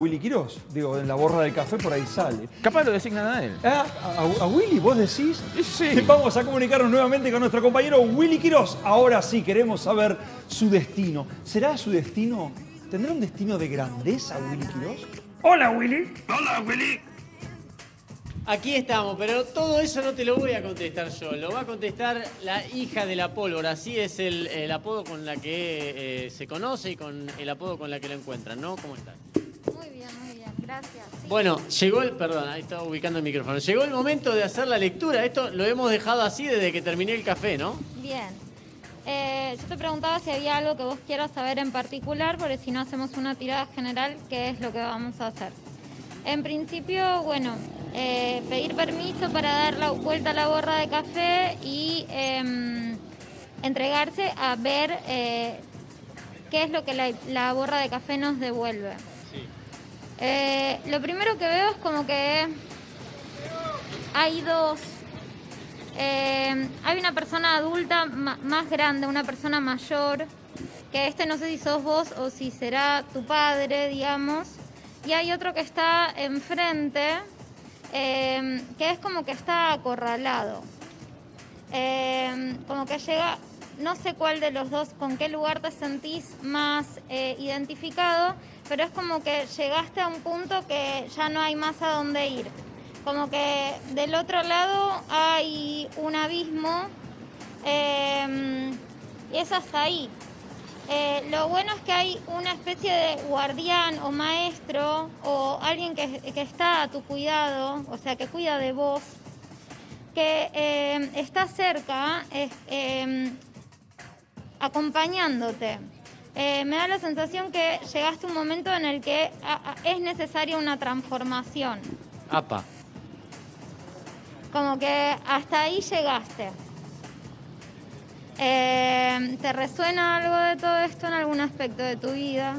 Willy Quirós. Digo, en la borra del café por ahí sale. Capaz lo designan a él. Ah, ¿A, a Willy vos decís? Sí. Vamos a comunicarnos nuevamente con nuestro compañero Willy Quirós. Ahora sí, queremos saber su destino. ¿Será su destino? ¿Tendrá un destino de grandeza Willy Quirós? Hola Willy. Hola, Willy. Aquí estamos, pero todo eso no te lo voy a contestar yo, lo va a contestar la hija de la pólvora, así es el, el apodo con la que eh, se conoce y con el apodo con la que lo encuentran, ¿no? ¿Cómo estás? Gracias. Sí. Bueno, llegó el, perdón, ahí estaba ubicando el micrófono, llegó el momento de hacer la lectura, esto lo hemos dejado así desde que terminé el café, ¿no? Bien. Eh, yo te preguntaba si había algo que vos quieras saber en particular, porque si no hacemos una tirada general, ¿qué es lo que vamos a hacer? En principio, bueno, eh, pedir permiso para dar la vuelta a la borra de café y em, entregarse a ver eh, qué es lo que la, la borra de café nos devuelve. Eh, lo primero que veo es como que hay dos. eh, hay una persona adulta más grande, una persona mayor, que este no sé si sos vos o si será tu padre, digamos. Y hay otro que está enfrente, eh, que es como que está acorralado. Eh, como que llega, no sé cuál de los dos, con qué lugar te sentís más eh, identificado, pero es como que llegaste a un punto que ya no hay más a dónde ir. Como que del otro lado hay un abismo eh, y es hasta ahí. Eh, lo bueno es que hay una especie de guardián o maestro o alguien que, que está a tu cuidado, o sea, que cuida de vos, que eh, está cerca, eh, acompañándote. Eh, me da la sensación que llegaste a un momento en el que a- a- es necesaria una transformación. Apa. Como que hasta ahí llegaste. Eh, ¿Te resuena algo de todo esto en algún aspecto de tu vida?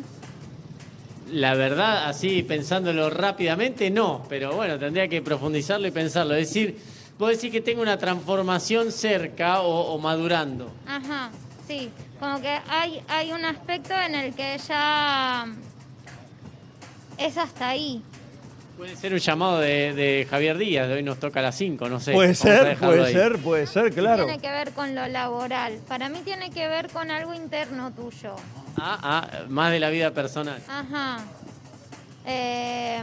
La verdad, así pensándolo rápidamente, no, pero bueno, tendría que profundizarlo y pensarlo. Es decir, vos decís que tengo una transformación cerca o, o madurando. Ajá, sí. Como que hay, hay un aspecto en el que ya es hasta ahí. Puede ser un llamado de, de Javier Díaz, de hoy nos toca a las 5, no sé. Puede ser, puede ahí. ser, puede ser, claro. Tiene que ver con lo laboral. Para mí tiene que ver con algo interno tuyo. Ah, ah, más de la vida personal. Ajá. Eh,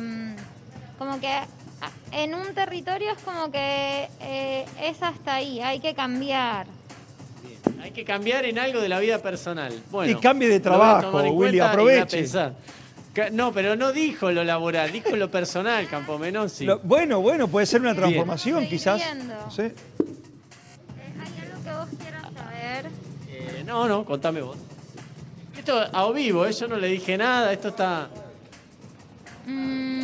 como que en un territorio es como que eh, es hasta ahí, hay que cambiar. Hay que cambiar en algo de la vida personal. Bueno, Y cambie de trabajo, Willy, aproveche. No, pero no dijo lo laboral, dijo lo personal, Campomenosi. Lo- bueno, bueno, puede ser una Bien. transformación, Estoy quizás. viendo. No sé. Eh, ¿Hay algo que vos quieras saber? Eh, no, no, contame vos. Esto a vivo, ¿eh? yo no le dije nada, esto está... Mm.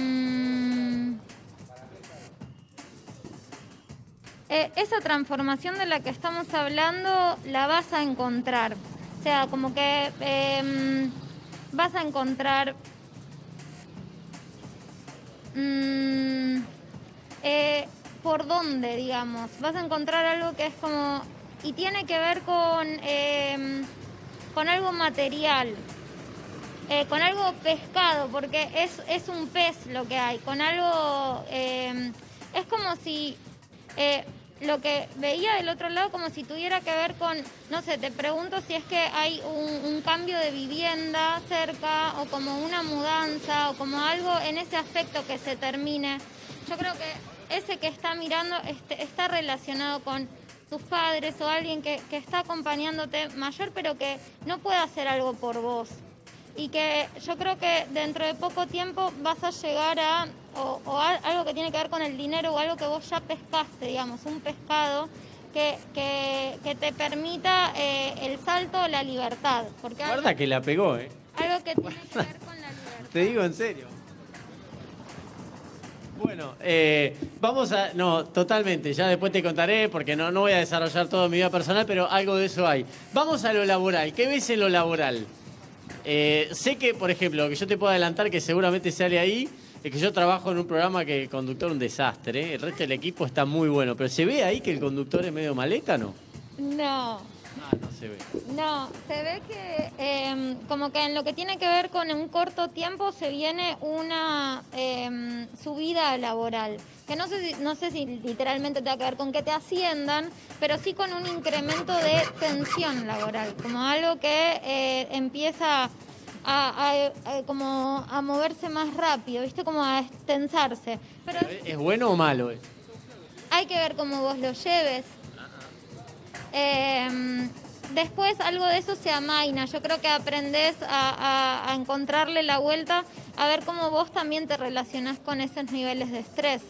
Eh, esa transformación de la que estamos hablando la vas a encontrar. O sea, como que em, vas a encontrar mm, eh, por dónde, digamos. Vas a encontrar algo que es como... Y tiene que ver con, em, con algo material. Eh, con algo pescado, porque es, es un pez lo que hay, con algo... eh, es como si lo que veía del otro lado, como si tuviera que ver con, no sé, te pregunto si es que hay un, cambio de vivienda cerca, o como una mudanza, o como algo en ese aspecto que se termine. Yo creo que ese que está mirando este, está relacionado con tus padres o alguien que está acompañándote mayor, pero que no puede hacer algo por vos y que yo creo que dentro de poco tiempo vas a llegar a o, o a- algo que tiene que ver con el dinero o algo que vos ya pescaste, digamos, un pescado que, que, que te permita eh, el salto a la libertad. Porque algo, Guarda que la pegó, ¿eh? algo que tiene que ver con la libertad. Te digo en serio. Bueno, eh, vamos a... No, totalmente, ya después te contaré porque no, no voy a desarrollar todo mi vida personal, pero algo de eso hay. Vamos a lo laboral. ¿Qué ves en lo laboral? Eh, sé que, por ejemplo, que yo te puedo adelantar que seguramente sale ahí, es que yo trabajo en un programa que el conductor es un desastre, ¿eh? el resto del equipo está muy bueno, pero ¿se ve ahí que el conductor es medio maleta, no? No, Ah, no se ve. No, se ve que eh, como que en lo que tiene que ver con un corto tiempo se viene una eh, subida laboral. Que no sé, si, no sé si literalmente tenga que ver con que te asciendan, pero sí con un incremento de tensión laboral, como algo que eh, empieza a, a- a- como a moverse más rápido, ¿viste? Como a extensarse. Pero ¿Es bueno o malo? hay que ver cómo vos lo lleves. Eh, después algo de eso se amaina. Yo creo que aprendés a, a- a encontrarle la vuelta, a ver cómo vos también te relacionás con esos niveles de estrés.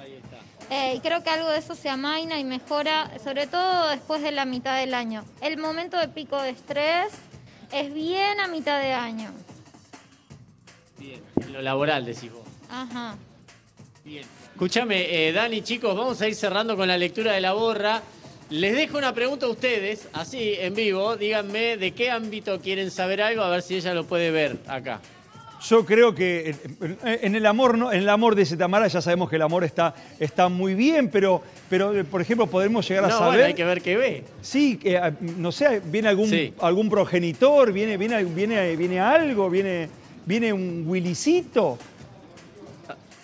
Ahí está. Eh, y creo que algo de eso se amaina y mejora, sobre todo después de la mitad del año. El momento de pico de estrés es bien a mitad de año. Bien. En lo laboral, decís vos. Ajá. Bien. Escúchame, eh, Dani, chicos, vamos a ir cerrando con la lectura de la borra. Les dejo una pregunta a ustedes, así en vivo. Díganme de qué ámbito quieren saber algo, a ver si ella lo puede ver acá. Yo creo que eh, en el amor, ¿no? en el amor de Tamara ya sabemos que el amor está, está muy bien, pero, pero eh, por ejemplo podemos llegar a No, saber. bueno, hay que ver qué ve. Sí, que, eh, no sé, viene algún, Sí. algún progenitor, viene, viene, viene, viene algo, viene, viene un Willycito.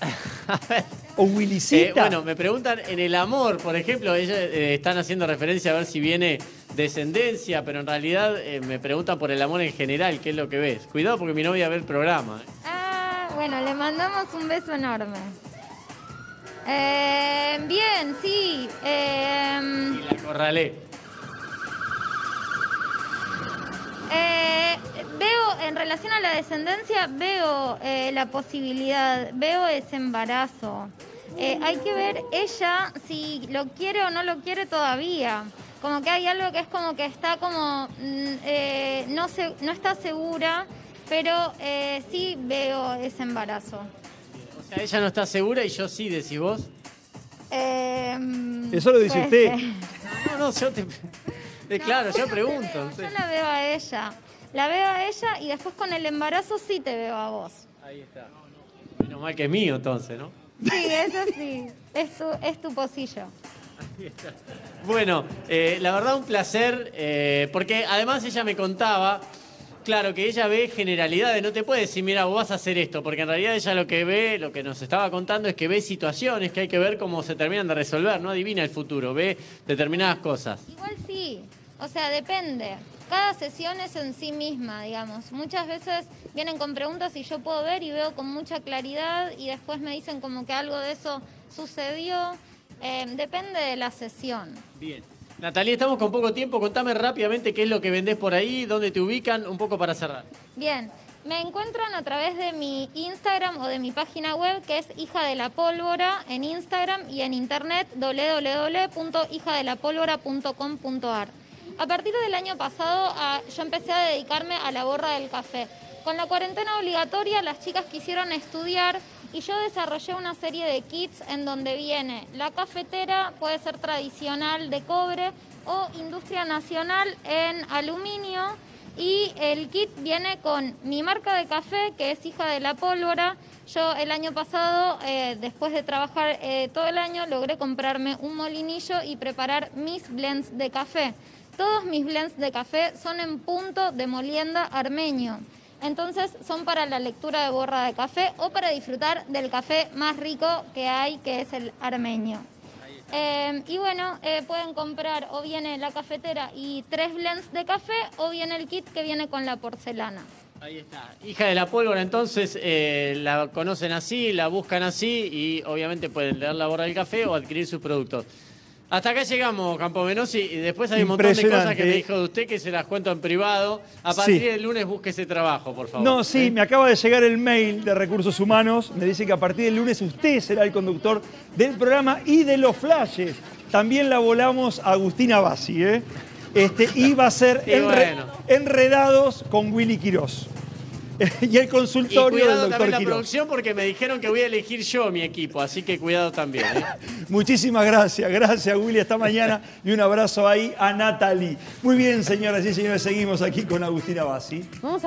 O Eh, Willycita. bueno, me preguntan en el amor, por ejemplo, ellos eh, están haciendo referencia a ver si viene descendencia, pero en realidad eh, me preguntan por el amor en general, ¿qué es lo que ves? Cuidado porque mi novia ve el programa. eh. Ah, bueno, le mandamos un beso enorme. Eh, bien, sí. eh, Y la corralé. eh, veo, en relación a la descendencia, veo eh, la posibilidad, veo ese embarazo. Eh, hay que ver ella si lo quiere o no lo quiere todavía. Como que hay algo que es como que está como, mm, eh, no, se, no está segura, pero eh, sí veo ese embarazo. O sea, ella no está segura y yo sí, decís vos. Eh, Eso lo dice usted. No, no, yo te... Eh, claro, yo pregunto. Yo la veo a ella. La veo a ella y después con el embarazo sí te veo a vos. Ahí está. Menos mal que es mío entonces, ¿no? Sí, eso sí. Es tu, es tu pocillo. Bueno, eh, la verdad un placer, eh, porque además ella me contaba, claro, que ella ve generalidades, no te puede decir, mira, vos vas a hacer esto, porque en realidad ella lo que ve, lo que nos estaba contando es que ve situaciones que hay que ver cómo se terminan de resolver, no adivina el futuro, ve determinadas cosas. Igual sí. O sea, depende. Cada sesión es en sí misma, digamos. Muchas veces vienen con preguntas y yo puedo ver y veo con mucha claridad y después me dicen como que algo de eso sucedió. Eh, depende de la sesión. Bien. Natalia, estamos con poco tiempo, contame rápidamente qué es lo que vendés por ahí, dónde te ubican, un poco para cerrar. Bien, me encuentran a través de mi Instagram o de mi página web que es Hija de la Pólvora en Instagram y en internet www.hijadelapólvora.com.ar. A partir del año pasado ah, yo empecé a dedicarme a la borra del café. Con la cuarentena obligatoria las chicas quisieron estudiar y yo desarrollé una serie de kits en donde viene la cafetera, puede ser tradicional de cobre o industria nacional en aluminio y el kit viene con mi marca de café, que es hija de la pólvora. Yo el año pasado, eh, después de trabajar eh, todo el año, logré comprarme un molinillo y preparar mis blends de café. Todos mis blends de café son en punto de molienda armenio. Entonces son para la lectura de borra de café o para disfrutar del café más rico que hay, que es el armenio. Eh, y bueno, eh, pueden comprar o viene la cafetera y tres blends de café o viene el kit que viene con la porcelana. Ahí está. Hija de la pólvora, entonces eh, la conocen así, la buscan así y obviamente pueden leer la borra del café o adquirir sus productos. Hasta acá llegamos, Campo Menosi, y después hay un montón de cosas que me dijo de usted que se las cuento en privado. A partir Sí. del lunes busque ese trabajo, por favor. No, sí, ¿eh? me acaba de llegar el mail de Recursos Humanos. Me dice que a partir del lunes usted será el conductor del programa y de los flashes. También la volamos a Agustina Bassi, ¿eh? Este, y va a ser Y enre- bueno. enredados con Willy Quirós. y el Y consultorio cuidado del también doctor la Quirós. producción porque me dijeron que voy a elegir yo mi equipo, así que cuidado también. ¿eh? Muchísimas gracias, gracias Willy, hasta mañana y un abrazo ahí a Natalie. Muy bien, señoras y señores, seguimos aquí con Agustina Bassi. Vamos